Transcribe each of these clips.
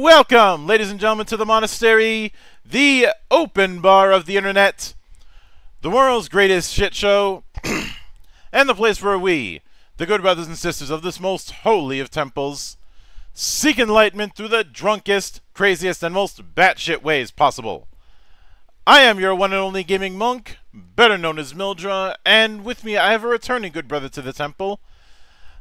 Welcome, ladies and gentlemen, to the monastery, the open bar of the internet, the world's greatest shit show, and the place where we, the good brothers and sisters of this most holy of temples, seek enlightenment through the drunkest, craziest, and most batshit ways possible. I am your one and only gaming monk, better known as Mildra, and with me I have a returning good brother to the temple,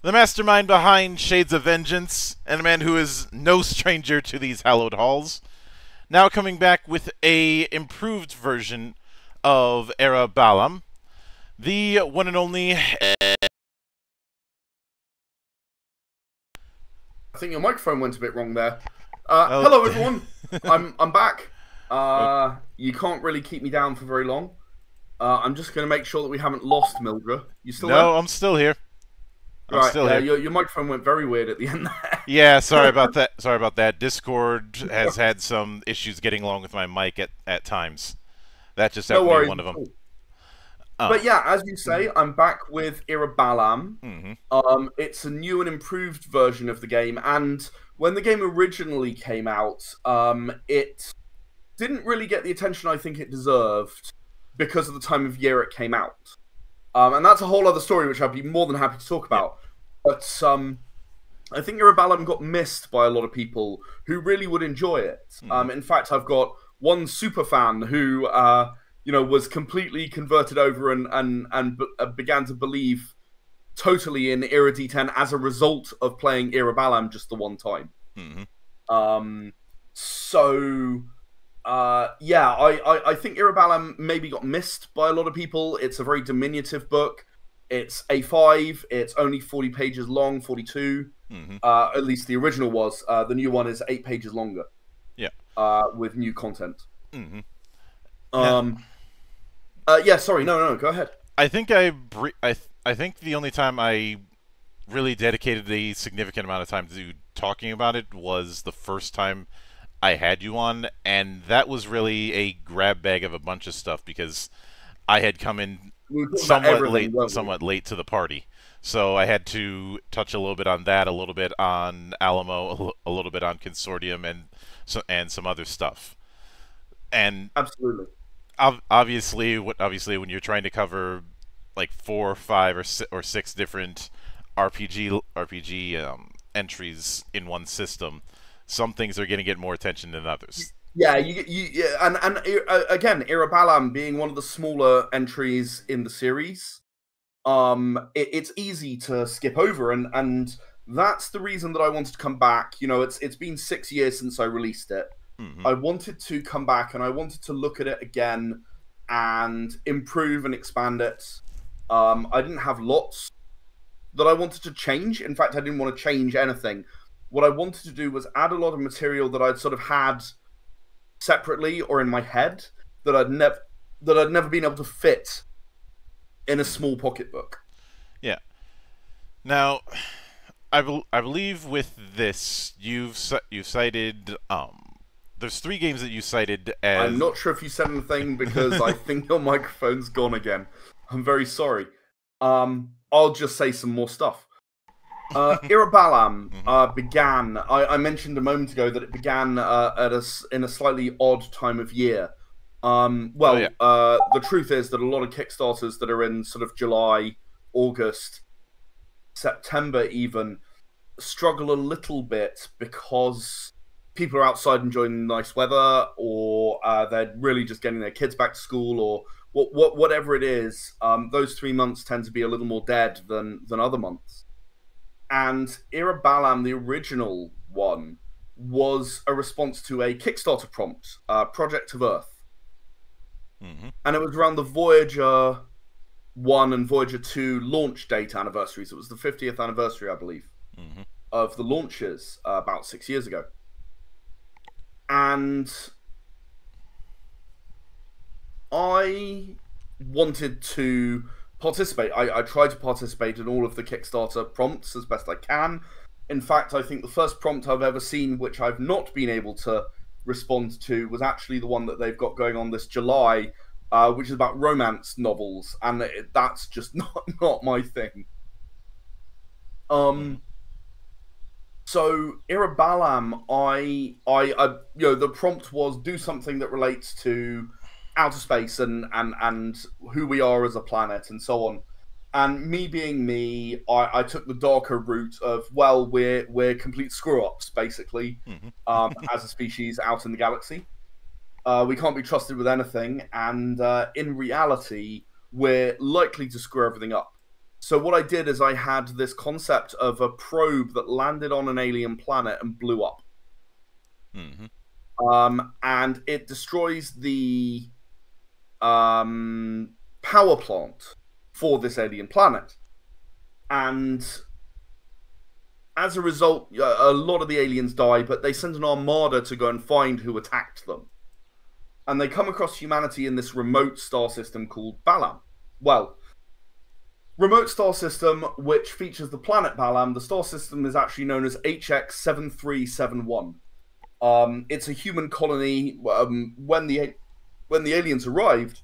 the mastermind behind Shades of Vengeance, and a man who is no stranger to these hallowed halls. Now coming back with a improved version of Era Balam, the one and only. I think your microphone went a bit wrong there. Uh, Oh. Hello, everyone. I'm I'm back. Uh, you can't really keep me down for very long. Uh, I'm just going to make sure that we haven't lost Mildra. You still No, I'm still here. I'm right, still here. Your, your microphone went very weird at the end there. Yeah, sorry about that. Sorry about that. Discord has had some issues getting along with my mic at, at times. That just no happened to be one of them. Oh. But yeah, as you say, I'm back with Era Balam. hmm Um, it's a new and improved version of the game, and when the game originally came out, um, it didn't really get the attention I think it deserved because of the time of year it came out. Um, and that's a whole other story, which I'd be more than happy to talk about. But um, I think Era Balam got missed by a lot of people who really would enjoy it. Um, in fact, I've got one super fan who, uh, you know, was completely converted over and and and b- uh, began to believe totally in Era D10 as a result of playing Era Balam just the one time. hmm Um, so, uh, yeah, I, I, I think Era Balam maybe got missed by a lot of people. It's a very diminutive book. It's A5. It's only 40 pages long, 42. hmm Uh, at least the original was. Uh, the new one is eight pages longer. Yeah. Uh, with new content. hmm Um, uh, yeah, sorry. No, no, no. Go ahead. I think I, I, th- I think the only time I really dedicated a significant amount of time to talking about it was the first time I had you on, and that was really a grab bag of a bunch of stuff because I had come in We were talking about somewhat late, somewhat late to the party. So I had to touch a little bit on that, a little bit on Alamo, a little bit on Consortium, and so and some other stuff. And Absolutely. obviously, what obviously when you're trying to cover like four, or five, or si- or six different RPG RPG um, entries in one system, some things are going to get more attention than others. Yeah, you, you yeah, and and uh, again, Era Balam being one of the smaller entries in the series, um, it, it's easy to skip over, and and that's the reason that I wanted to come back. You know, it's it's been six years since I released it. Mhm. I wanted to come back and I wanted to look at it again and improve and expand it. Um, I didn't have lots that I wanted to change. In fact, I didn't want to change anything. What I wanted to do was add a lot of material that I'd sort of had separately or in my head that I'd never that I'd never been able to fit in a small pocketbook. Yeah. Now, I, bel I believe with this, you've you've cited um, there's three games that you cited as I'm not sure if you said anything because I think your microphone's gone again. I'm very sorry. Um, I'll just say some more stuff. Uh, Era Balam uh, began. I, I mentioned a moment ago that it began uh, at a in a slightly odd time of year. Um, well, Oh, yeah. uh, the truth is that a lot of Kickstarters that are in sort of July, August, September, even struggle a little bit because people are outside enjoying nice weather, or uh, they're really just getting their kids back to school, or what, what, whatever it is. Um, those three months tend to be a little more dead than than other months. And Era Balam, the original one, was a response to a Kickstarter prompt, uh, Project of Earth, Mhm. and it was around the Voyager one and Voyager two launch date anniversaries. It was the 50th anniversary, I believe Mhm. of the launches uh, about six years ago. And I wanted to participate. I, I tried to participate in all of the Kickstarter prompts as best I can. In fact, I think the first prompt I've ever seen, which I've not been able to respond to, was actually the one that they've got going on this July, uh, which is about romance novels, and it, that's just not not my thing. Um, So Era Balam, I, I, I, you know, the prompt was do something that relates to outer space and and and who we are as a planet and so on. And me being me, I, I took the darker route of well, we're we're complete screw ups basically Mhm. um, as a species out in the galaxy. Uh, we can't be trusted with anything, and uh, in reality, we're likely to screw everything up. So what I did is I had this concept of a probe that landed on an alien planet and blew up, hmm um, and it destroys the um, power plant for this alien planet, and as a result, a lot of the aliens die. But they send an armada to go and find who attacked them, and they come across humanity in this remote star system called Balam. Well, remote star system which features the planet Balam. The star system is actually known as HX seven three seven one. Um, it's a human colony. Um, when the when the aliens arrived,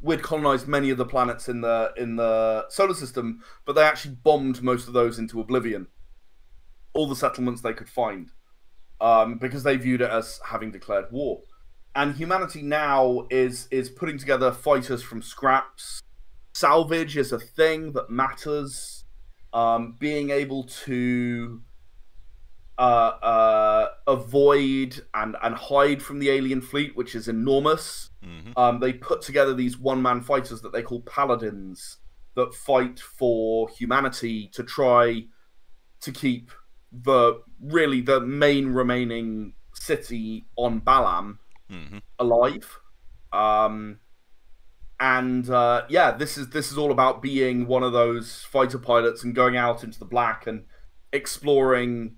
we'd colonized many of the planets in the in the solar system, but they actually bombed most of those into oblivion. All the settlements they could find, um, because they viewed it as having declared war. And humanity now is is putting together fighters from scraps. Salvage is a thing that matters. Um, being able to uh, uh, avoid and, and hide from the alien fleet, which is enormous. hmm Um, they put together these one man fighters that they call paladins that fight for humanity to try to keep the really the main remaining city on Balam hmm alive. Um, and uh, yeah, this is this is all about being one of those fighter pilots and going out into the black and exploring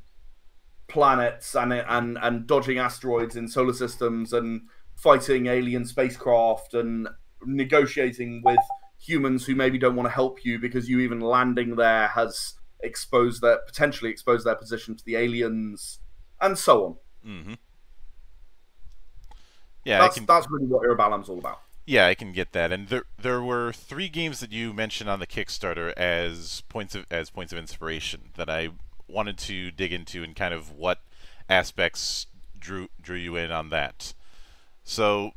planets and and and dodging asteroids in solar systems and fighting alien spacecraft and negotiating with humans who maybe don't want to help you because you even landing there has exposed their potentially exposed their position to the aliens and so on. Mm-hmm. Yeah, that's can. that's really what Era Balam's all about. Yeah, I can get that. And there there were three games that you mentioned on the Kickstarter as points of as points of inspiration that I wanted to dig into and kind of what aspects drew drew you in on that. So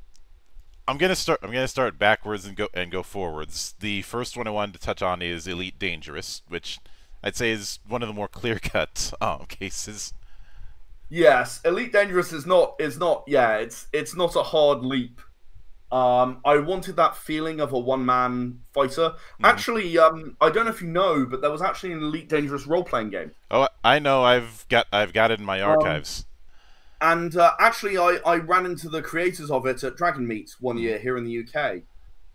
I'm gonna start. I'm gonna start backwards and go and go forwards. The first one I wanted to touch on is Elite Dangerous, which I'd say is one of the more clear cut um, cases. Yes, Elite Dangerous is not is not yeah, it's it's not a hard leap. Um I wanted that feeling of a one man fighter. Actually, um I don't know if you know, but there was actually an Elite Dangerous role playing game. Oh, I know. I've got I've got it in my archives. And uh, actually I, I ran into the creators of it at Dragon Meet one year here in the UK.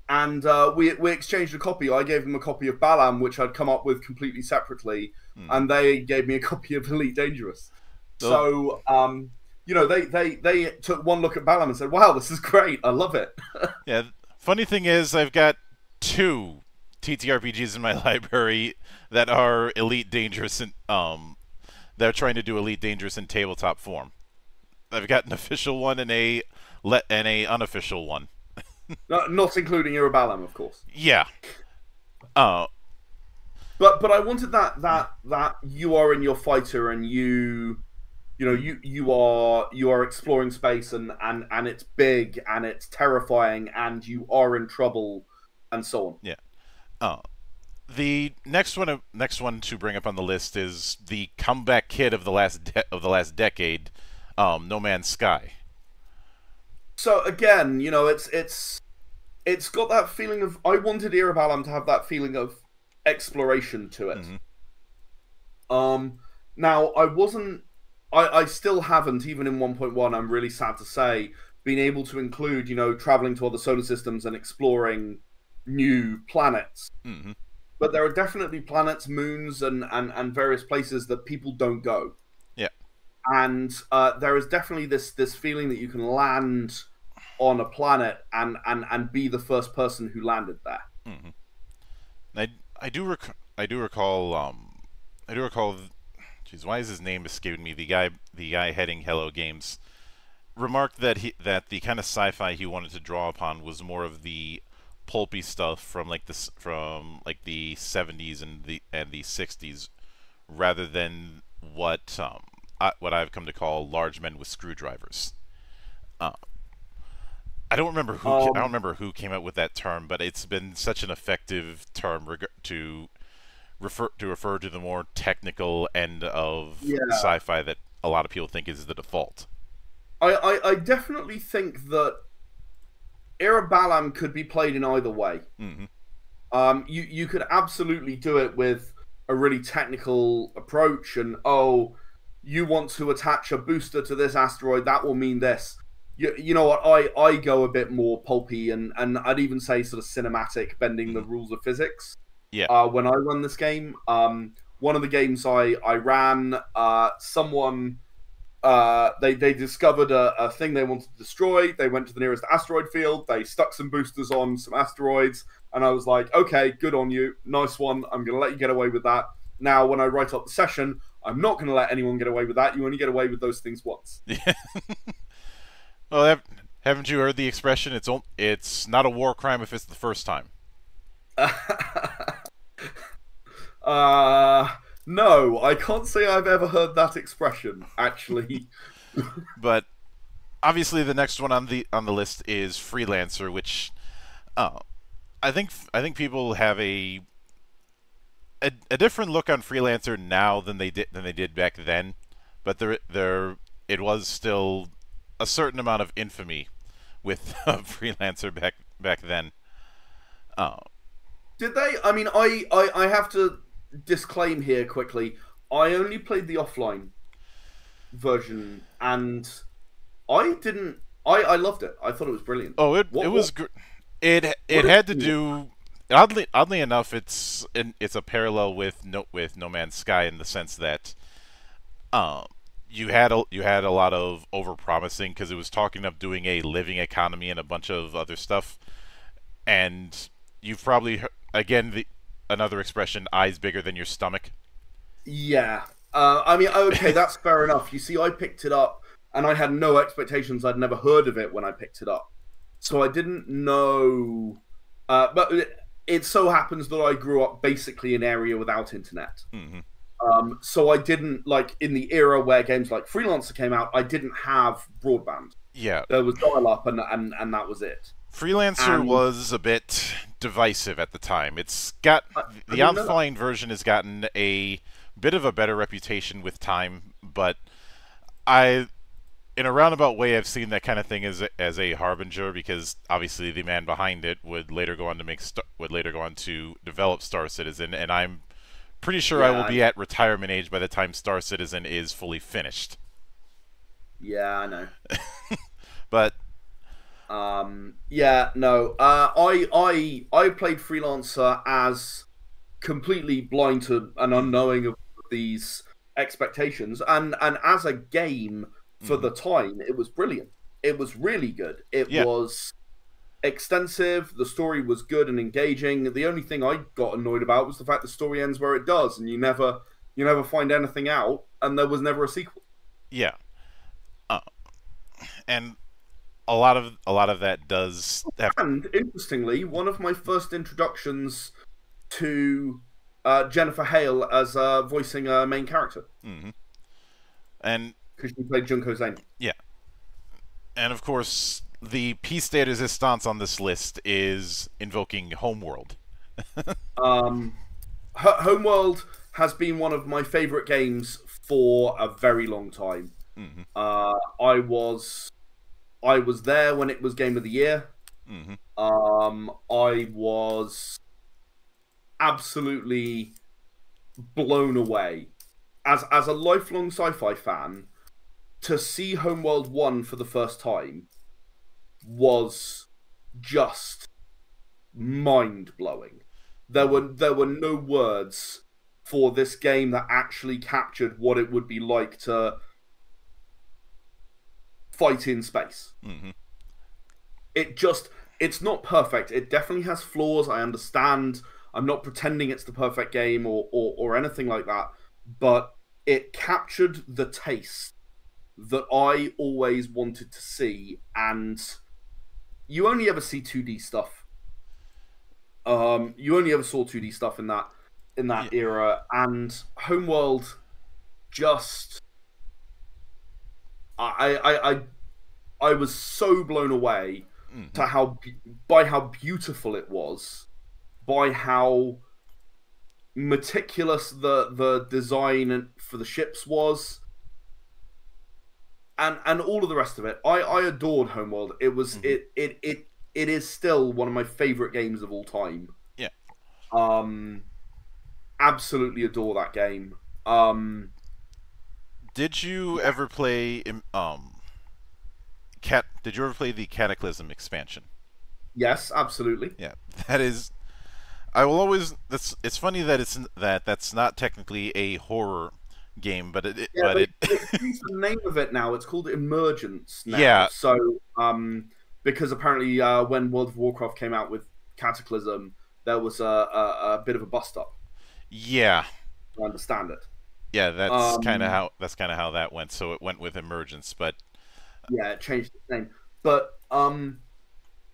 And uh, we we exchanged a copy. I gave them a copy of Balam, which I'd come up with completely separately, Hmm. and they gave me a copy of Elite Dangerous. So, um, you know, they, they, they took one look at Balam and said, wow, this is great. I love it. Yeah. Funny thing is, I've got two TTRPGs in my library that are Elite Dangerous and um, they're trying to do Elite Dangerous in tabletop form. I've got an official one and a let and a unofficial one. No- Not including Era Balam, of course. Yeah. Uh, But but I wanted that that that you are in your fighter and you you know you you are you are exploring space and and and it's big and it's terrifying and you are in trouble and so on. yeah uh, the next one, next one to bring up on the list is the comeback kid of the last de- of the last decade, um, No Man's Sky. So again, you know, it's it's it's got that feeling of I wanted Era Balam to have that feeling of exploration to it. Mhm. Um now I wasn't I, I still haven't, even in 1.1, I'm really sad to say, been able to include, you know, traveling to other solar systems and exploring new planets. hmm But there are definitely planets, moons, and, and, and various places that people don't go. Yeah. And uh, there is definitely this this feeling that you can land on a planet and, and, and be the first person who landed there. Mm-hmm. I, I do rec- I do recall um I do recall jeez why is his name escaping me the guy the guy heading Hello Games remarked that he that the kind of sci-fi he wanted to draw upon was more of the pulpy stuff from like this from like the 70s and the and the 60s rather than what um, I, what I've come to call large men with screwdrivers. Uh, I don't remember who Um, I don't remember who came up with that term, but it's been such an effective term to refer to refer to the more technical end of Yeah. sci-fi that a lot of people think is the default. I, I, I definitely think that Era Balam could be played in either way. hmm Um, you you could absolutely do it with a really technical approach, and oh, you want to attach a booster to this asteroid, that will mean this. You, you know what? I, I go a bit more pulpy, and, and I'd even say sort of cinematic, bending the rules of physics. Yeah. Uh, when I run this game, um, one of the games I I ran, uh, someone uh, they they discovered a, a thing they wanted to destroy. They went to the nearest asteroid field. They stuck some boosters on some asteroids, and I was like, "Okay, good on you, nice one. I'm going to let you get away with that." Now, when I write up the session, I'm not going to let anyone get away with that. You only get away with those things once. Yeah. Well, have, haven't you heard the expression? It's it's not a war crime if it's the first time. uh, no, I can't say I've ever heard that expression. Actually, But obviously, the next one on the on the list is freelancer, which uh, I think I think people have a, a a different look on freelancer now than they did than they did back then. But there there it was still a certain amount of infamy with uh, freelancer back back then. Uh, did they? I mean, I, I I have to disclaim here quickly. I only played the offline version, and I didn't. I I loved it. I thought it was brilliant. Oh, it What- it was what- gr- it it had to do oddly oddly enough it's in, it's a parallel with no with No Man's Sky in the sense that um you had a you had a lot of overpromising because it was talking of doing a living economy and a bunch of other stuff, and you've probably he- again the another expression eyes bigger than your stomach. Yeah. Uh, I mean, okay, that's fair enough. You see, I picked it up, and I had no expectations. I'd never heard of it when I picked it up, so I didn't know. Uh, but it, it so happens that I grew up basically in an area without internet. hmm Um, so I didn't like in the era where games like Freelancer came out. I didn't have broadband. Yeah, There was dial-up, and and and that was it. Freelancer Um, was a bit divisive at the time. It's got I- I the didn't know that. offline version has gotten a bit of a better reputation with time, but I, in a roundabout way, I've seen that kind of thing as a, as a harbinger because obviously the man behind it would later go on to make would later go on to develop Star Citizen, and I'm pretty sure I Yeah, will I- be at retirement age by the time Star Citizen is fully finished. Yeah, I know. But Um, yeah, no. Uh, I I I played freelancer as completely blind to and unknowing of these expectations, and and as a game for the time, it was brilliant. It was really good. It Yeah. was extensive. The story was good and engaging. The only thing I got annoyed about was the fact the story ends where it does, and you never you never find anything out, and there was never a sequel. Yeah. Uh, and a lot of a lot of that does have And interestingly, one of my first introductions to uh, Jennifer Hale as uh, voicing a main character mhm. and because she played Junko Zane. Yeah, and of course the piece de resistance on this list is invoking Homeworld. Um, Ho- Homeworld has been one of my favorite games for a very long time. Mhm. Uh, I was I was there when it was Game of the Year. Mhm. Um, I was absolutely blown away as as a lifelong sci-fi fan to see Homeworld One for the first time was just mind blowing. There were there were no words for this game that actually captured what it would be like to fight in space. Mhm. It just it's not perfect. It definitely has flaws. I understand. I'm not pretending it's the perfect game or or, or anything like that, but it captured the taste that I always wanted to see and you only ever see 2D stuff. Um, you only ever saw 2D stuff in that in that era, and Homeworld just I I I I was so blown away Mhm. to how by how beautiful it was, by how meticulous the the design for the ships was, and and all of the rest of it. I I adored Homeworld. It was Mhm. it it it it is still one of my favorite games of all time. Yeah. Um, absolutely adore that game. Um, Did you ever play um cat did you ever play the Cataclysm expansion? yes, absolutely. Yeah. That is I will always that's it's funny that it's that that's not technically a horror game, but it, it Yeah, but they, it they the name of it now. It's called Emergence now. Yeah. So, um, because apparently uh, when World of Warcraft came out with Cataclysm, there was a, a, a bit of a bust up. yeah. I understand it. Yeah, that's kind of Um, how that's kind of how that went. So it went with Emergence, but Yeah, it changed its name. But um,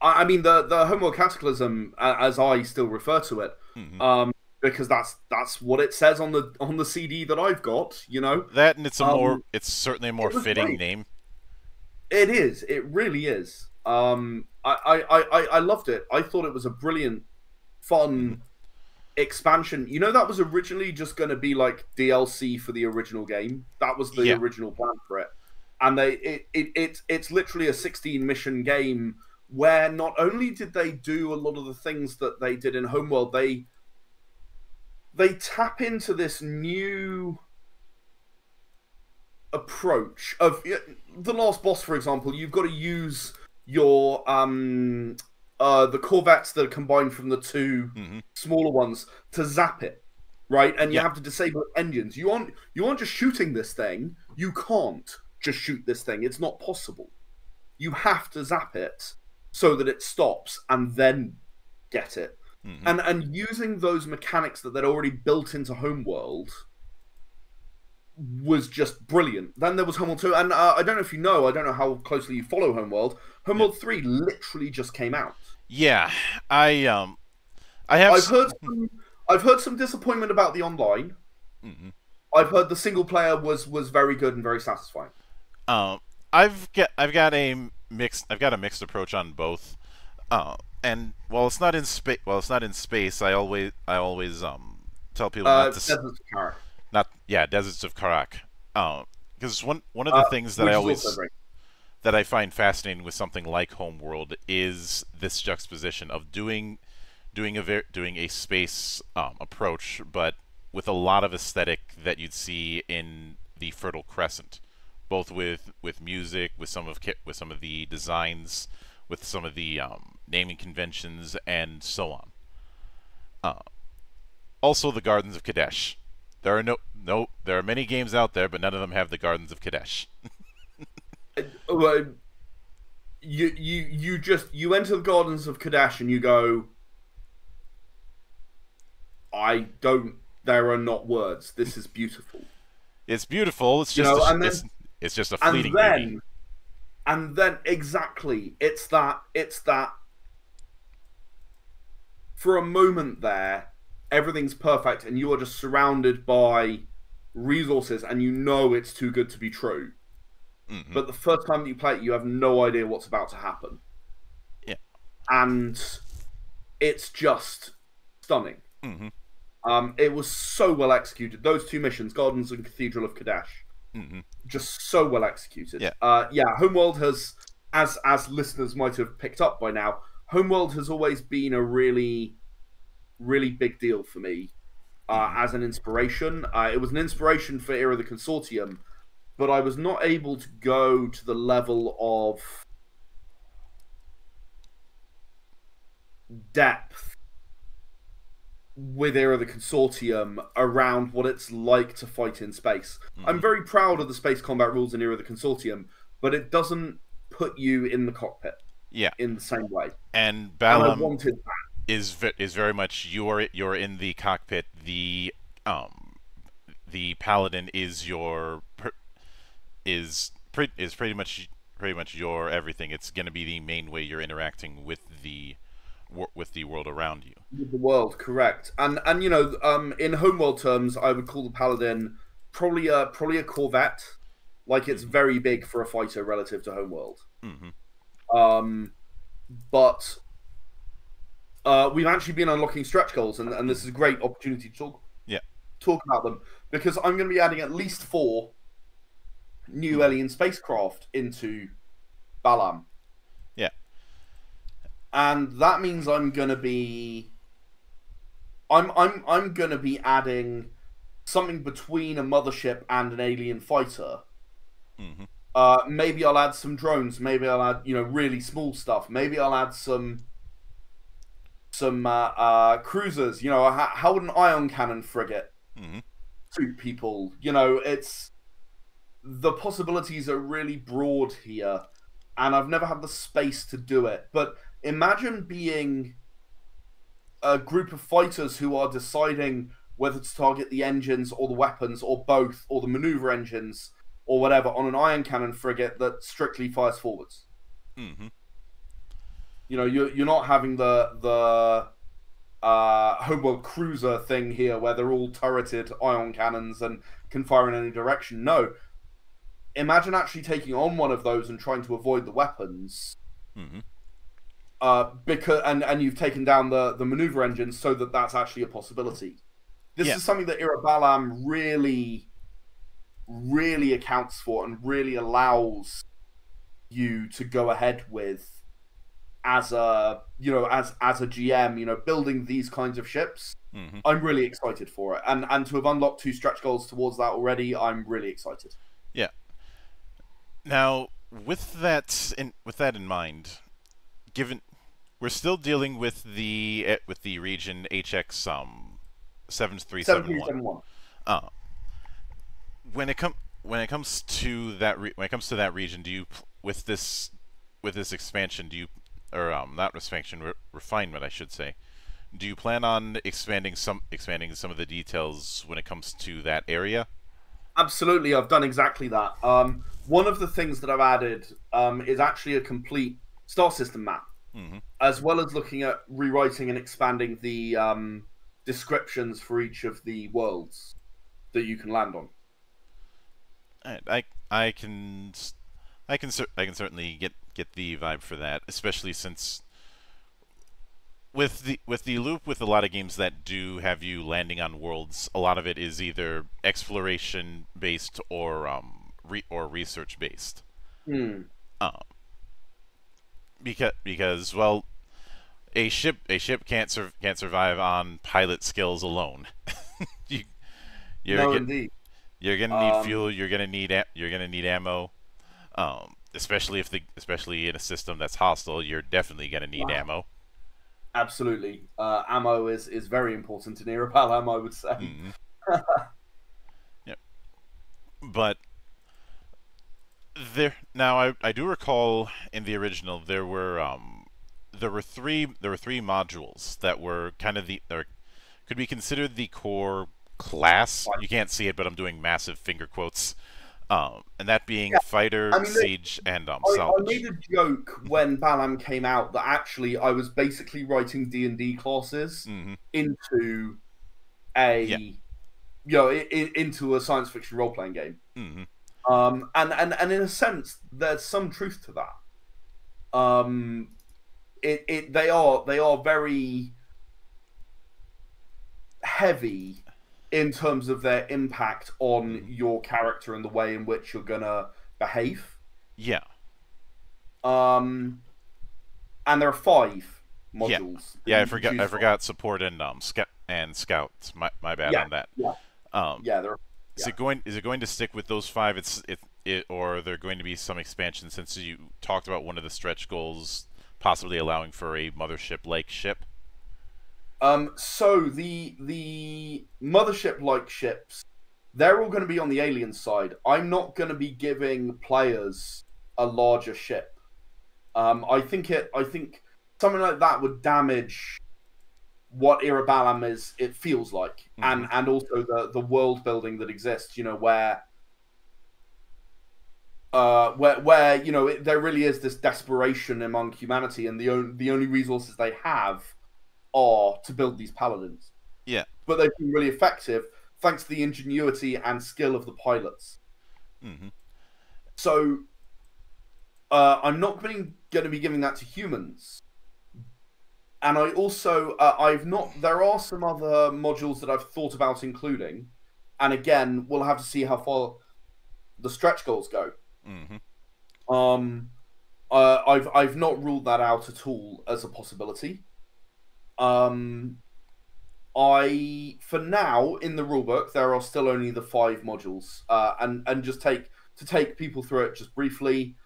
I, I mean the the Homeworld Cataclysm, as I still refer to it, mhm. um, because that's that's what it says on the on the CD that I've got. You know, that and it's a more um, it's certainly a more fitting great. name. It is. It really is. Um, I, I, I, I- I loved it. I thought it was a brilliant, fun expansion. You know, that was originally just going to be like DLC for the original game. That was the Yeah. original plan for it. And they, it, it, it, it's literally a 16 mission game where not only did they do a lot of the things that they did in Homeworld, they, they tap into this new approach of the last boss for example you've got to use your um uh the corvettes that are combined from the 2 Mhm. smaller ones to zap it right and you Yeah. have to disable engines you aren't you aren't just shooting this thing you can't just shoot this thing it's not possible you have to zap it so that it stops and then get it Mhm. and and using those mechanics that they'd already built into Homeworld was just brilliant. Then there was Homeworld 2, and uh, I don't know if you know, I don't know how closely you follow Homeworld. Homeworld 3 literally just came out. Yeah, I um, I have. I've heard some, I've heard some disappointment about the online. Mhm. I've heard the single player was was very good and very satisfying. Um, I've got I've got a mixed I've got a mixed approach on both. Uh, and while it's not in space, while it's not in space, I always I always um tell people Uh, not to s- Deserts of Kharak. Not yeah deserts of Kharak. because one one of the Uh, things that I always that I find fascinating with something like Homeworld is this juxtaposition of doing doing a ver- doing a space um, approach, but with a lot of aesthetic that you'd see in the Fertile Crescent, both with with music, with some of ki- with some of the designs, with some of the um, naming conventions, and so on. Uh, also, the Gardens of Kadesh. There are no no there are many games out there, but none of them have the Gardens of Kadesh. Uh, you you you just you enter the gardens of Kadesh and you go I don't there are not words. This is beautiful. It's beautiful. It's You just know, a, then- it's, it's just a fleeting. And then beauty. and then exactly it's that it's that for a moment there everything's perfect and you are just surrounded by resources and you know it's too good to be true. Mhm. but the first time that you play it, you have no idea what's about to happen. Yeah. And it's just stunning. Mhm. Um, it was so well executed. Those two missions, Gardens and Cathedral of Kadesh, Mhm. just so well executed. Yeah. Uh, yeah. Homeworld has, as as listeners might have picked up by now, Homeworld has always been a really, really big deal for me. Uh, as an inspiration, uh, it was an inspiration for Era of the Consortium, but I was not able to go to the level of depth with Era of the Consortium around what it's like to fight in space. I'm very proud of the space combat rules in Era of the Consortium, but it doesn't put you in the cockpit Yeah, in the same way. and And I Balam wanted that. Is is very much you're you're in the cockpit. The um the paladin is your per, is pre- is pretty much pretty much your everything. It's going to be the main way you're interacting with the with the world around you. With the world, correct. And and you know, um, in homeworld terms, I would call the paladin probably a probably a Corvette. Like it's very big for a fighter relative to Homeworld. Mm-hmm. Um, but uh, we've actually been unlocking stretch goals, and, and this is a great opportunity to talk Yeah. talk about them because I'm going to be adding at least four new alien spacecraft into Balam. Yeah. and that means I'm going to be I'm I'm I'm going to be adding something between a mothership and an alien fighter. Mm-hmm. Uh, maybe I'll add some drones. Maybe I'll add, you know, really small stuff. Maybe I'll add some some uh, uh, cruisers. You know, how, how would an ion cannon frigate Mm-hmm. suit people? You know, it's the possibilities are really broad here, and I've never had the space to do it. But imagine being a group of fighters who are deciding whether to target the engines or the weapons or both or the maneuver engines or whatever on an ion cannon frigate that strictly fires forwards. Mm-hmm. You know, you're you're not having the the uh, homeworld cruiser thing here where they're all turreted ion cannons and can fire in any direction. No. Imagine actually taking on one of those and trying to avoid the weapons. Mm-hmm. Uh, because and, and you've taken down the, the maneuver engines so that that's actually a possibility. This Yeah. is something that Era Balam really, really accounts for and really allows you to go ahead with as a you know as as a GM. You know, building these kinds of ships. Mm-hmm. I'm really excited for it, and and to have unlocked two stretch goals towards that already, I'm really excited. Yeah. Now, with that in with that in mind, given we're still dealing with the eh, with the region HX um seven three Seven one. Uh, when it come when it comes to that re- when it comes to that region, do you with this with this expansion, do you or um not expansion re- refinement, I should say, do you plan on expanding some expanding some of the details when it comes to that area? Absolutely, I've done exactly that. Um, one of the things that I've added um, is actually a complete star system map, Mhm. as well as looking at rewriting and expanding the um, descriptions for each of the worlds that you can land on. Alright, I I can I can I can certainly get get the vibe for that, especially since with the with the loop with a lot of games that do have you landing on worlds, a lot of it is either exploration based or um re- or research based. Hmm. Um, because because well, a ship a ship can't sur- can't survive on pilot skills alone. you you're no, get- indeed. you're gonna need Um, fuel. You're gonna need a- you're gonna need ammo. Um, especially if the especially in a system that's hostile, you're definitely gonna need Wow. ammo. Absolutely. Uh, ammo is, is very important in Era Balam, I would say. Mhm. yep. But there now, I I do recall in the original there were um there were three there were three modules that were kind of the or could be considered the core class. You can't see it, but I'm doing massive finger quotes. Um, and that being fighter, I mean, they- siege, and um, I, I made a joke when Balam came out that actually I was basically writing D and D classes hmm into a Yeah. you know i- i- into a science fiction role playing game. hmm Um, and, and and in a sense, there's some truth to that. Um, it, it they are they are very heavy in terms of their impact on your character and the way in which you're gonna behave. Yeah. Um, and there are five Yeah. modules. that Yeah, I forgot. I forgot support and um scout and scouts. My my bad Yeah, on that. yeah. Um, Yeah, there. Are, is it going? Is it going to stick with those five? It's it, it or are there going to be some expansion since you talked about one of the stretch goals, possibly allowing for a mothership like ship. Um, so the the mothership like ships, they're all going to be on the alien side. I'm not going to be giving players a larger ship. Um, I think it. I think something like that would damage what Era Balam is. It feels like, and and also the the world building that exists. You know where. Uh, where, where you know it, there really is this desperation among humanity, and the only the only resources they have are to build these paladins. Yeah. But they've been really effective. thanks to the ingenuity and skill of the pilots. hmm So uh, I'm not going to be giving that to humans. And I also uh, I've not. There are some other modules that I've thought about including, and again we'll have to see how far the stretch goals go. hmm Um, uh, I've I've not ruled that out at all as a possibility. Um, I for now in the rulebook there are still only the five modules, uh, and and just take to take people through it just briefly.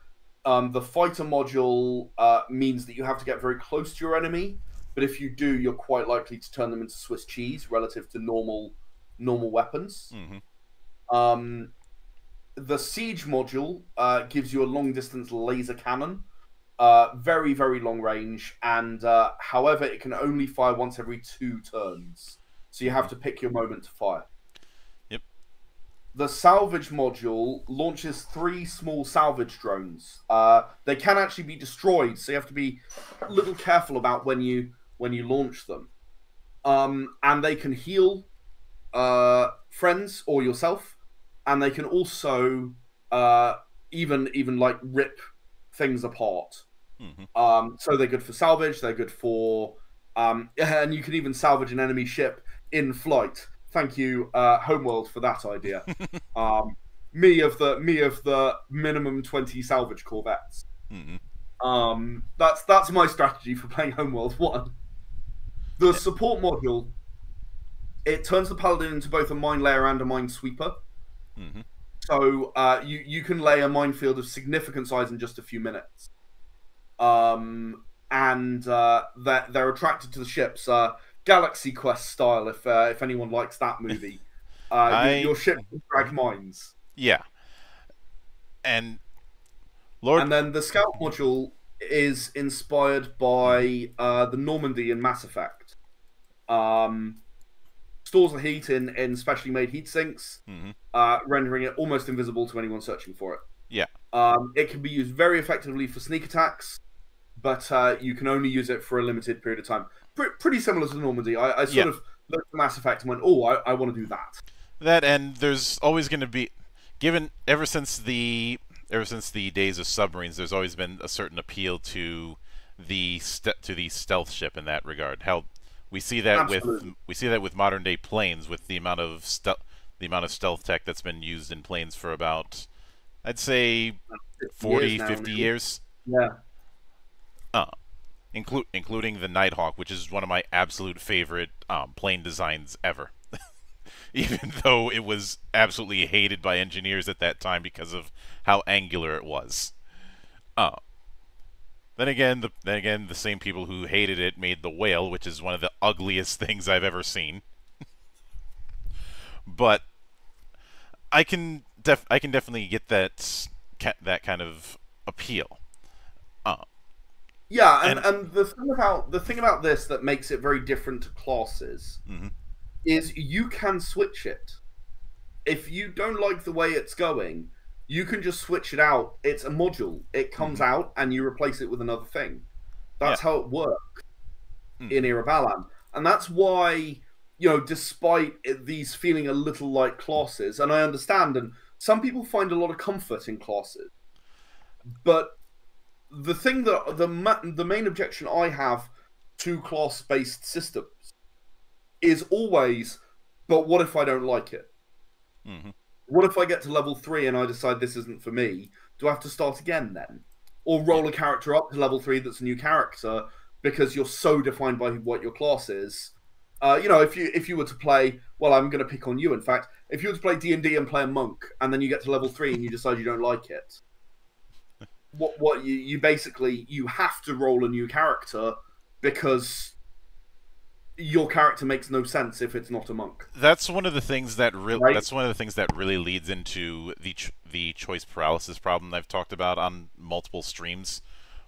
Um, the fighter module uh, means that you have to get very close to your enemy, but if you do, you're quite likely to turn them into Swiss cheese relative to normal normal weapons. hmm Um, the siege module uh, gives you a long distance laser cannon, uh, very very long range, and uh, however it can only fire once every two turns, so you have to pick your moment to fire. Yep. The salvage module launches three small salvage drones. Uh, they can actually be destroyed, so you have to be a little careful about when you when you launch them. Um, and they can heal uh, friends or yourself, and they can also uh, even even like rip things apart. hmm Um, so they're good for salvage. They're good for, um, and you can even salvage an enemy ship in flight. Thank you, uh, Homeworld, for that idea. um, me of the me of the minimum twenty salvage corvettes. hmm Um, that's that's my strategy for playing Homeworld One. The support module, it turns the paladin into both a mine layer and a mine sweeper. hmm So uh, you you can lay a minefield of significant size in just a few minutes. Um, and uh, they're, they're attracted to the ships, uh, Galaxy Quest style. If uh, if anyone likes that movie, uh, I- your, your ship can drag mines. Yeah. And Lord, And then the scout module is inspired by uh, the Normandy in Mass Effect. Um, stores the heat in, in specially made heat sinks, Mhm. uh, rendering it almost invisible to anyone searching for it. Yeah. Um, it can be used very effectively for sneak attacks, but uh, you can only use it for a limited period of time. Pre- pretty similar to Normandy. I, I sort Yeah. of looked at Mass Effect and went, "Oh, I, I want to do that." that and there's always going to be given ever since the ever since the days of submarines there's always been a certain appeal to the ste- to the stealth ship in that regard how we see that with we see that with modern day planes with the amount of stealth the amount of stealth tech that's been used in planes for about I'd say 40 Years now, 50 maybe. years Yeah. uh, inclu- including the Nighthawk, which is one of my absolute favorite um, plane designs ever. Even though it was absolutely hated by engineers at that time because of how angular it was. Uh, then again, the then again, the same people who hated it made the Whale, which is one of the ugliest things I've ever seen. but I can def- I can definitely get that that kind of appeal. Uh, Yeah, and, And- and the thing about the thing about this that makes it very different to classes Mhm. is you can switch it. If you don't like the way it's going, you can just switch it out. It's a module. It comes out and you replace it with another thing. That's how it works Hmm. in Era Balam. And that's why, you know, despite these feeling a little like classes, and I understand, and some people find a lot of comfort in classes, but the thing that the ma- the main objection I have to class based systems is always, but what if I don't like it? hmm What if I get to level three and I decide this isn't for me? Do I have to start again then, or roll a character up to level three that's a new character because you're so defined by what your class is? Uh, you know, if you if you were to play, well, I'm going to pick on you. In fact, if you were to play D and D and play a monk, and then you get to level three and you decide you don't like it, what what you you basically you have to roll a new character because your character makes no sense if it's not a monk. That's one of the things that really Right. that's one of the things that really leads into the ch- the choice paralysis problem I've talked about on multiple streams,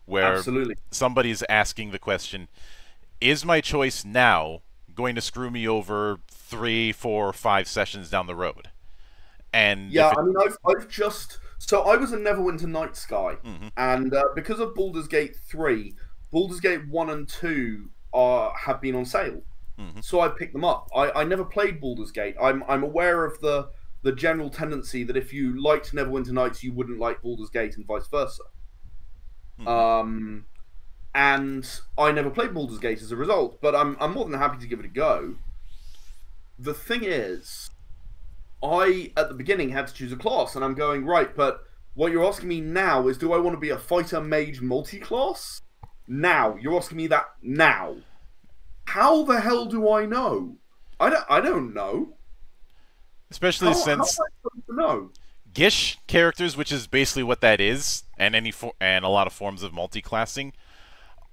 where Absolutely. somebody's asking the question, "Is my choice now going to screw me over three, four, five sessions down the road?" And Yeah, it- I mean, I've, I've just so I was a Neverwinter Night Sky, Mhm. and uh, because of Baldur's Gate three, Baldur's Gate one and two are have been on sale. Mhm. so I picked them up. I, I never played Baldur's Gate. I'm I'm aware of the the general tendency that if you liked Neverwinter Nights, you wouldn't like Baldur's Gate, and vice versa. Mhm. Um, and I never played Baldur's Gate as a result, but I'm I'm more than happy to give it a go. The thing is, I at the beginning had to choose a class, and I'm going right, but what you're asking me now is, do I want to be a fighter mage multi-class? Now you're asking me that now. How the hell do I know? I don't. I don't know. Especially How, since how am I supposed to know? Gish characters, which is basically what that is, and any for- and a lot of forms of multi-classing,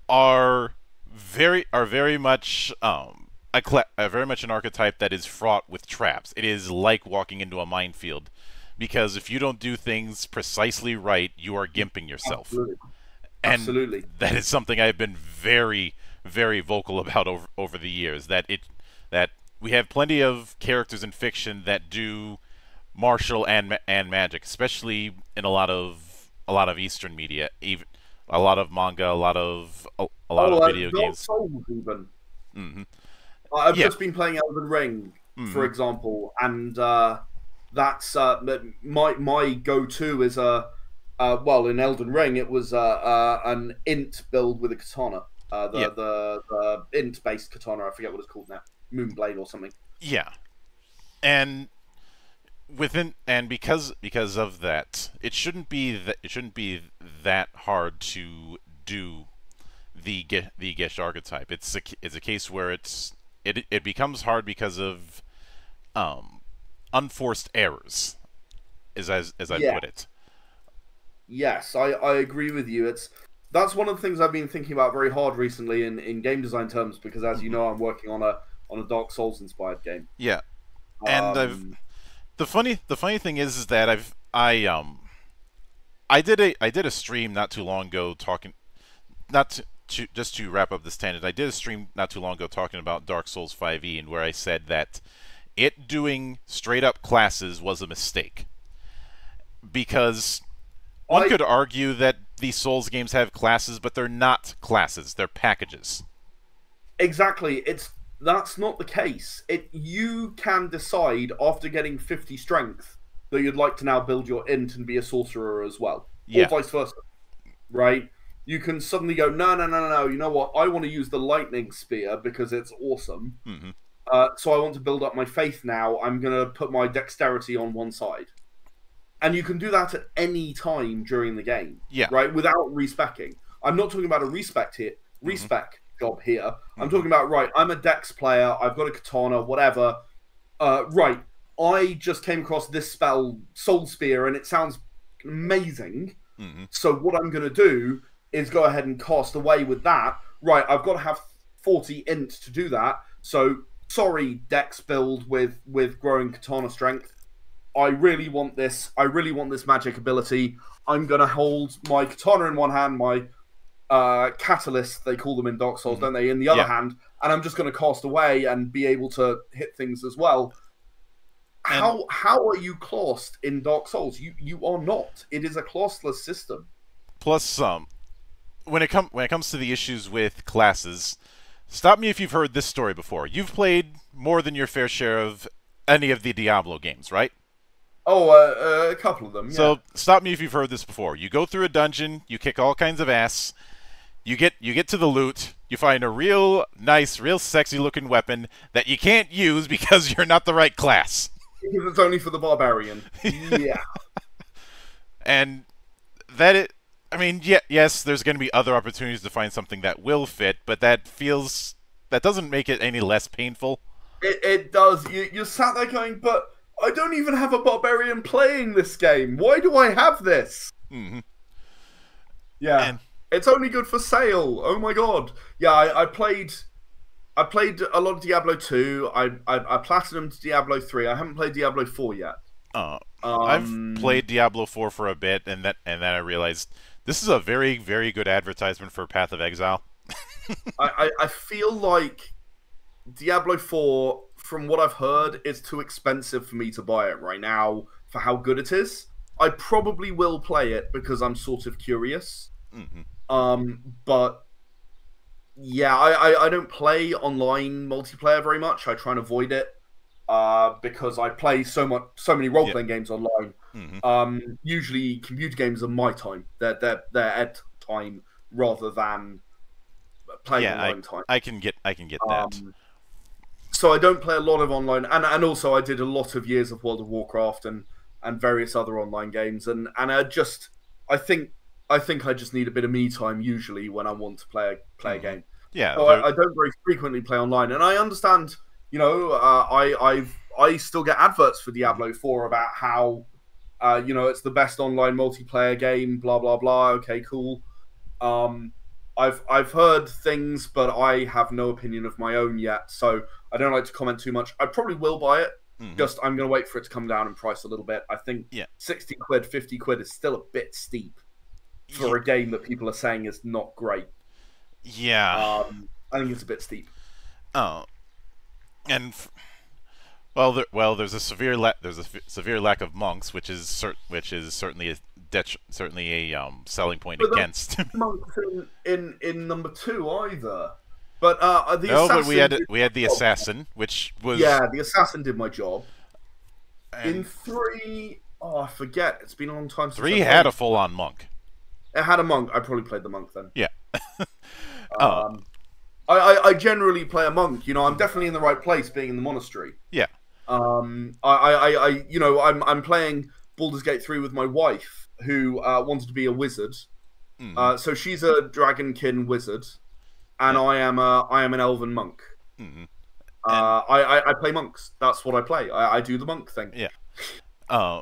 are very are very much um a cla- uh, very much an archetype that is fraught with traps. It is like walking into a minefield, because if you don't do things precisely right, you are gimping yourself, Absolutely. And Absolutely. that is something I've been very very vocal about over over the years. That it that we have plenty of characters in fiction that do martial and and magic, especially in a lot of a lot of Eastern media, even a lot of manga, a lot of a, a lot Oh, of uh, video games. Souls even. hmm I've Yeah. just been playing Elden Ring, for Mhm. example, and uh, that's uh, my my go-to is a uh, well in Elden Ring it was uh, uh, an int build with a katana, uh, the, Yeah. the the int based katana. I forget what it's called now, Moonblade or something. Yeah, and within and because because of that, it shouldn't be that it shouldn't be that hard to do the Ge- the Gish archetype. It's a, it's a case where it's it it becomes hard because of um unforced errors, as as as I Yeah. put it. Yes, I, I agree with you. It's that's one of the things I've been thinking about very hard recently in, in game design terms because as you know I'm working on a on a Dark Souls inspired game. Yeah, And I've- Um, the funny the funny thing is is that I've I um I did a I did a stream not too long ago talking not to, to just to wrap up this tangent I did a stream not too long ago talking about Dark Souls 5e and where I said that it doing straight up classes was a mistake because one could argue that these Souls games have classes but they're not classes they're packages Exactly. It's that's not the case. It you can decide after getting 50 strength that you'd like to now build your int and be a sorcerer as well. Yeah. Or vice versa. Right? You can suddenly go, no, no, no, no, no. You know what? I want to use the lightning spear because it's awesome. Mhm. Uh, so I want to build up my faith now. I'm going to put my dexterity on one side. And you can do that at any time during the game yeah right? Without respecking. I'm not talking about a respec here, Mm-hmm. respec job here. I'm talking about right. I'm a Dex player. I've got a katana, whatever. Uh, right. I just came across this spell, Soul Spear, and it sounds amazing. Mhm. So what I'm going to do is go ahead and cast away with that. Right. I've got to have 40 int to do that. So sorry, Dex build with with growing katana strength. I really want this. I really want this magic ability. I'm gonna hold my katana in one hand, my uh, catalyst they call them in Dark Souls, don't they? In the other Yeah. hand, and I'm just gonna cast away and be able to hit things as well. And- How how are you classed in Dark Souls? You you are not. It is a classless system. Plus, um, when it come when it comes to the issues with classes, stop me if you've heard this story before. You've played more than your fair share of any of the Diablo games, right? Oh, uh, uh, a couple of them. Yeah. So stop me if you've heard this before. You go through a dungeon, you kick all kinds of ass, you get you get to the loot, you find a real nice, real sexy looking weapon that you can't use because you're not the right class. because it's only for the barbarian. yeah. And that it I mean, yeah, yes, there's going to be other opportunities to find something that will fit, but that feels that doesn't make it any less painful. It, it does. You, you're sat there going, but I don't even have a barbarian playing this game. Why do I have this? hmm Yeah. It's only good for sale. Oh my god. Yeah, I, I played. I played a lot of Diablo 2. I, I I platinumed Diablo 3. I haven't played Diablo 4 yet. Uh, Um, I've played Diablo 4 for a bit, and that and then I realized this is a very very good advertisement for Path of Exile. I, I, I feel like Diablo 4, from what I've heard, it's too expensive for me to buy it right now for how good it is. I probably will play it because I'm sort of curious. hmm Um, but yeah, I, I, I don't play online multiplayer very much. I try and avoid it uh, because I play so much, so many role playing games online. hmm Um, usually, computer games are my time. They're they're they're ed time rather than playing Yeah, online time. I can get I can get that. So I don't play a lot of online, and and also I did a lot of years of World of Warcraft and and various other online games, and and I just I think I think I just need a bit of me time usually when I want to play a play a Mhm. game. yeah, So I, I don't very frequently play online, and I understand. You know, uh, I I've I still get adverts for Diablo Four about how, uh, you know, it's the best online multiplayer game. Blah blah blah. Okay, cool. Um, I've I've heard things, but I have no opinion of my own yet, so I don't like to comment too much. I probably will buy it. mhm. Just I'm going to wait for it to come down in price a little bit. I think Yeah. sixty quid, fifty quid is still a bit steep for a game that people are saying is not great. yeah. Um, I think it's a bit steep. Oh, and f- well, there, well, there's a severe la- there's a f- severe lack of monks, which is cer- which is certainly a certainly a um, selling point against. monks in, in in number two either. But uh, the no, but we had we had the assassin, which was yeah, the assassin did my job. In three, oh, I forget. It's been a long time. Since three had a full on monk. It had a monk. I probably played the monk then. Yeah. Oh. Um, I, I I generally play a monk. You know, I'm definitely in the right place, being in the monastery. Yeah. Um, I, I, I, I you know, I'm I'm playing Baldur's Gate three with my wife, who uh, wanted to be a wizard. Mhm. Uh, so she's a dragonkin wizard, and I am a I am an elven monk. Mhm. Uh, I, I I play monks. That's what I play. I, I do the monk thing. Yeah. Uh,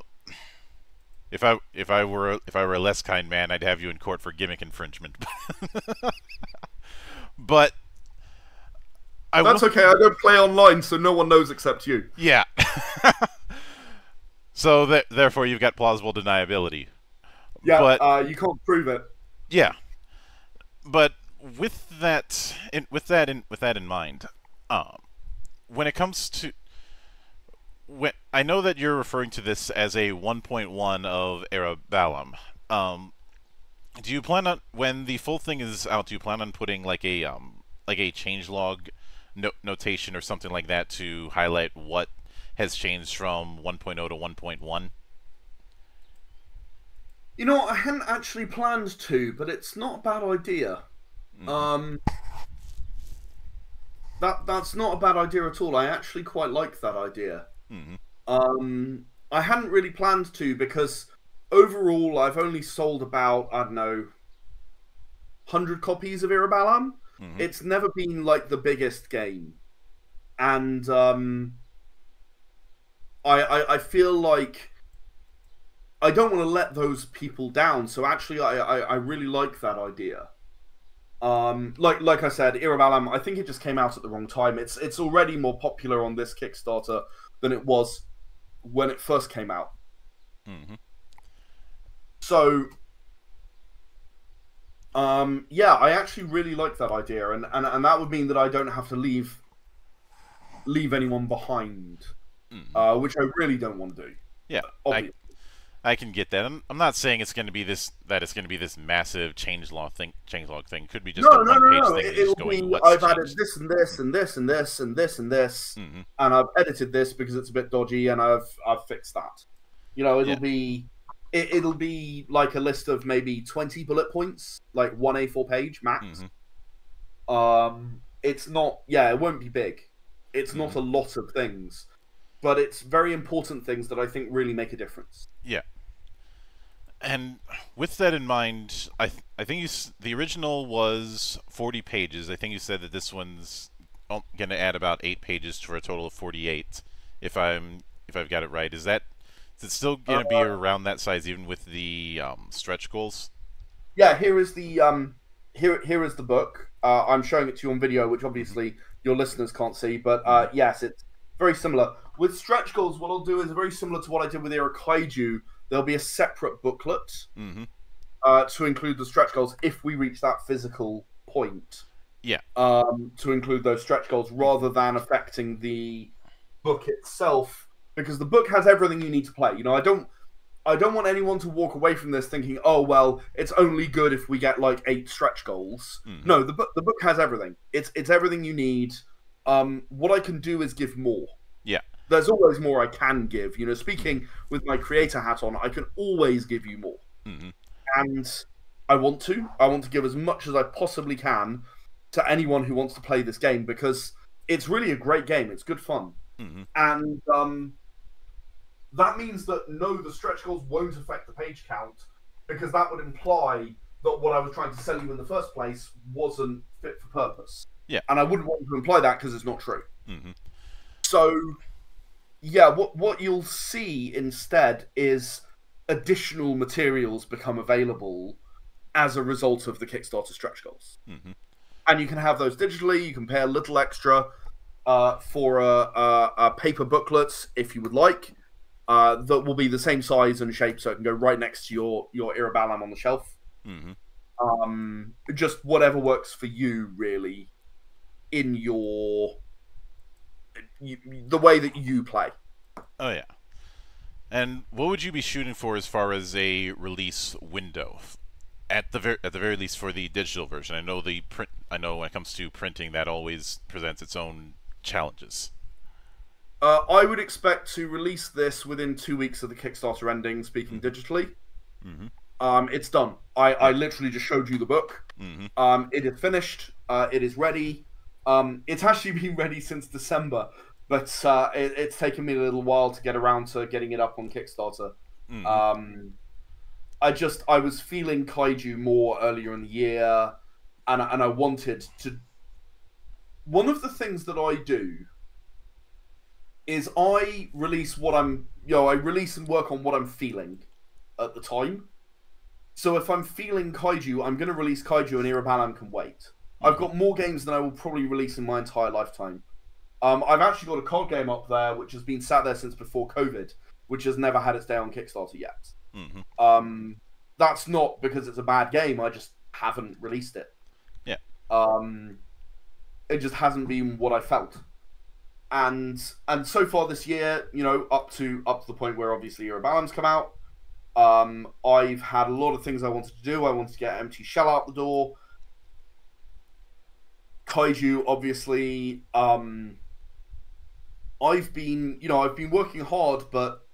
if I if I were a- if I were a less kind man, I'd have you in court for gimmick infringement. but I That's okay. I don't play online, so no one knows except you. yeah. so th- therefore, you've got plausible deniability. Yeah, But- uh, you can't prove it. Yeah, but with that in, with that in with that in mind, um, when it comes to when I know that you're referring to this as a 1.1 of Era Balam. Um, do you plan on when the full thing is out? Do you plan on putting like a um like a changelog no- notation or something like that to highlight what has changed from 1.0 to 1.1? You know, I hadn't actually planned to, but it's not a bad idea. Um, that that's not a bad idea at all. I actually quite like that idea. hmm Um, I hadn't really planned to because overall I've only sold about I don't know, hundred copies of Era Balam. Mhm. It's never been like the biggest game, and um, I, I I feel like I don't want to let those people down. So actually, I I, I really like that idea. Um, like like I said, Era Balam. I think it just came out at the wrong time. It's it's already more popular on this Kickstarter than it was when it first came out. hmm So, um, yeah, I actually really like that idea, and, and and that would mean that I don't have to leave leave anyone behind, Mhm. uh, which I really don't want to do. Yeah, I. I can get that. I'm, I'm not saying it's going to be this that it's going to be this massive change log thing. Change log thing could be just no, a no, one no, page no. thing. It, will going, be I've added changed?" this and this and this and this and this and this, Mhm. and I've edited this because it's a bit dodgy, and I've I've fixed that. You know, it'll Yeah. be it, it'll be like a list of maybe twenty bullet points, like one A4 page max. Mhm. Um, it's not. Yeah, it won't be big. It's not Mm-hmm. a lot of things, but it's very important things that I think really make a difference. And with that in mind, I th- I think you s- the original was 40 pages. I think you said that this one's going to add about eight pages for a total of 48. If I'm if I've got it right, is that is it still going to be Uh, around that size even with the um, stretch goals? Yeah, here is the um, here here is the book. Uh, I'm showing it to you on video, which obviously your listeners can't see, but uh, yes, it's very similar. With stretch goals, what I'll do is very similar to what I did with Kaiju. There'll be a separate booklet hmm uh, to include the stretch goals if we reach that physical point. Yeah. Um, to include those stretch goals rather than affecting the book itself, because the book has everything you need to play. You know, I don't. I don't want anyone to walk away from this thinking, "Oh well, it's only good if we get like eight stretch goals." Mhm. No, the book the book has everything. It's it's everything you need. Um, what I can do is give more. Yeah. There's always more I can give. You know, speaking with my creator hat on, I can always give you more, Mhm. and I want to. I want to give as much as I possibly can to anyone who wants to play this game because it's really a great game. It's good fun Mhm. and um, that means that no, the stretch goals won't affect the page count because that would imply that what I was trying to sell you in the first place wasn't fit for purpose. Yeah. and I wouldn't want to imply that because it's not true. Mhm. So, yeah, what what you'll see instead is additional materials become available as a result of the Kickstarter stretch goals Mhm. and you can have those digitally. You can pay a little extra uh, for a, a, a paper booklets if you would like. Uh, that will be the same size and shape, so it can go right next to your your Era Balam on the shelf. Mhm. Um, just whatever works for you, really, in your you, the way that you play. Oh yeah. And what would you be shooting for as far as a release window? At the very at the very least for the digital version. I know the print I know when it comes to printing that always presents its own challenges. Uh, I would expect to release this within two weeks of the Kickstarter ending. Speaking digitally, Mhm. um, it's done. I, I literally just showed you the book. Mhm. Um, it is finished. Uh, it is ready. Um, it's actually been ready since December, but uh, it, it's taken me a little while to get around to getting it up on Kickstarter. Mhm. Um, I just I was feeling kaiju more earlier in the year, and I- and I wanted to. One of the things that I do is I release what I'm, you know, I release and work on what I'm feeling at the time. So if I'm feeling kaiju, I'm going to release kaiju, and Era Balam can wait. I've got more games than I will probably release in my entire lifetime. Um, I've actually got a card game up there which has been sat there since before COVID, which has never had its day on Kickstarter yet. Mhm. Um, that's not because it's a bad game. I just haven't released it. Yeah. Um, it just hasn't been what I felt. And and so far this year, you know, up to up to the point where obviously Era Balam's come out. Um, I've had a lot of things I wanted to do. I wanted to get Empty Shell out the door. Kaiju, obviously. Um, I've been, you know, I've been working hard, but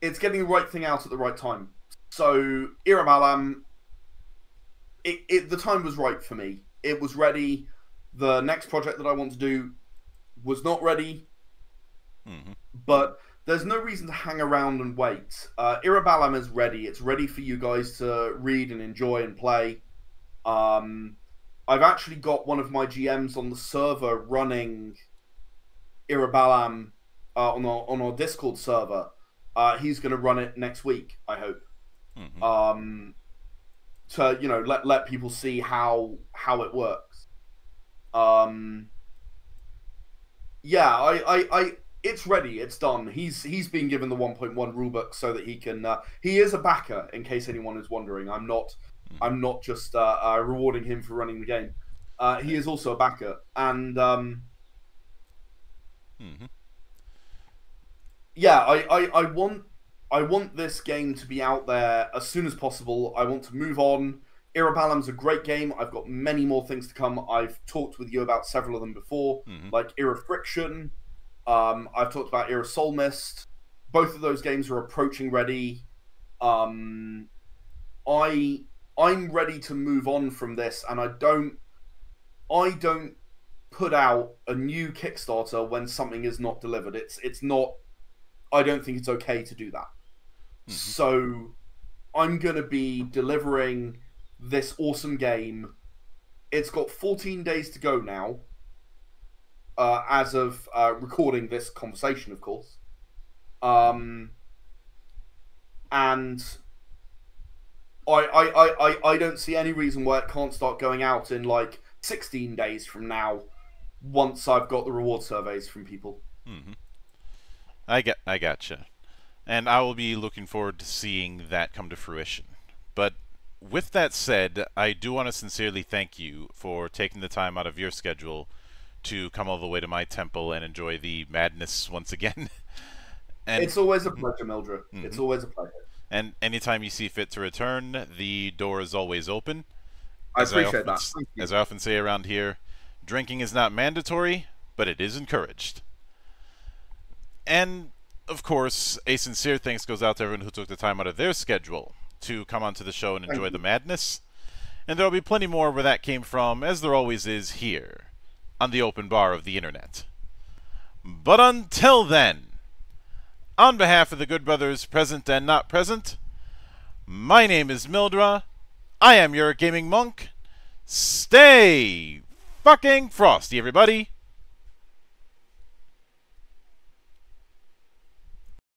it's getting the right thing out at the right time. So Era Balam, it, it the time was right for me. It was ready. The next project that I want to do was not ready, Mhm. but there's no reason to hang around and wait. Uh, Era Balam is ready. It's ready for you guys to read and enjoy and play. Um, I've actually got one of my GMs on the server running Era Balam uh, on our on our Discord server. Uh, he's going to run it next week, I hope. Mhm. Um, to you know let let people see how how it works. Um, yeah, I, I, I it's ready. It's done. He's he's been given the 1.1 rulebook so that he can. Uh, he is a backer, in case anyone is wondering. I'm not. I'm not just uh, uh, rewarding him for running the game. Uh, he is also a backer, and um, Mhm. yeah, I, I, I want I want this game to be out there as soon as possible. I want to move on. Era Balam's a great game. I've got many more things to come. I've talked with you about several of them before, Mhm. like Era Friction. Um, I've talked about Era Soul Mist. Both of those games are approaching ready. Um, I I'm ready to move on from this, and I don't I don't put out a new Kickstarter when something is not delivered. It's it's not. I don't think it's okay to do that. Mhm. So I'm gonna be delivering this awesome game. It's got 14 days to go now. Uh, as of uh, recording this conversation, of course. Um, and I, I, I, I, I don't see any reason why it can't start going out in like 16 days from now once I've got the reward surveys from people. Mhm. I get I gotcha. And I will be looking forward to seeing that come to fruition. But with that said, I do want to sincerely thank you for taking the time out of your schedule to come all the way to my temple and enjoy the madness once again. And it's always a pleasure, Mildred. Mhm. It's always a pleasure. And anytime you see fit to return, the door is always open. I As appreciate often, that. As I often say around here, drinking is not mandatory, but it is encouraged. And of course, a sincere thanks goes out to everyone who took the time out of their schedule to come onto the show and Thank enjoy you. the madness. And there'll be plenty more where that came from, as there always is here on the open bar of the internet. But until then, on behalf of the good brothers present and not present, my name is Mildra. I am your gaming monk. Stay fucking frosty, everybody.